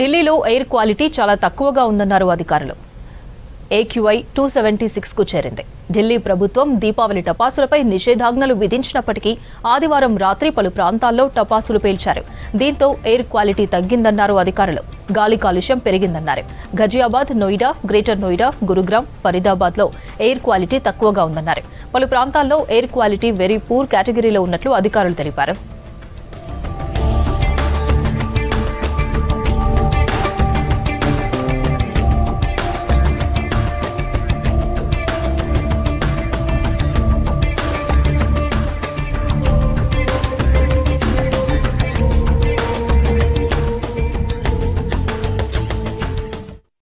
ఢిల్లీలో air quality చాలా తక్కువగా ఉందన్నారు అధికారులు. ఏక్యూఐ టూ సెవెంటీ సిక్స్కు చేరింది. ఢిల్లీ ప్రభుత్వం దీపావళి టపాసులపై నిషేధాజ్ఞలు విధించినప్పటికీ ఆదివారం రాత్రి పలు ప్రాంతాల్లో టపాసులు పేల్చారు. దీంతో ఎయిర్ క్వాలిటీ తగ్గిందన్నారు అధికారులు. గాలి కాలుష్యం పెరిగిందన్నారు. గజియాబాద్ నోయిడా గ్రేటర్ నోయిడా గురుగ్రామ్ ఫరీదాబాద్లో ఎయిర్ క్వాలిటీ తక్కువగా ఉందన్నారు. పలు ప్రాంతాల్లో ఎయిర్ క్వాలిటీ వెరీ పూర్ కేటగిరీలో ఉన్నట్లు అధికారులు తెలిపారు.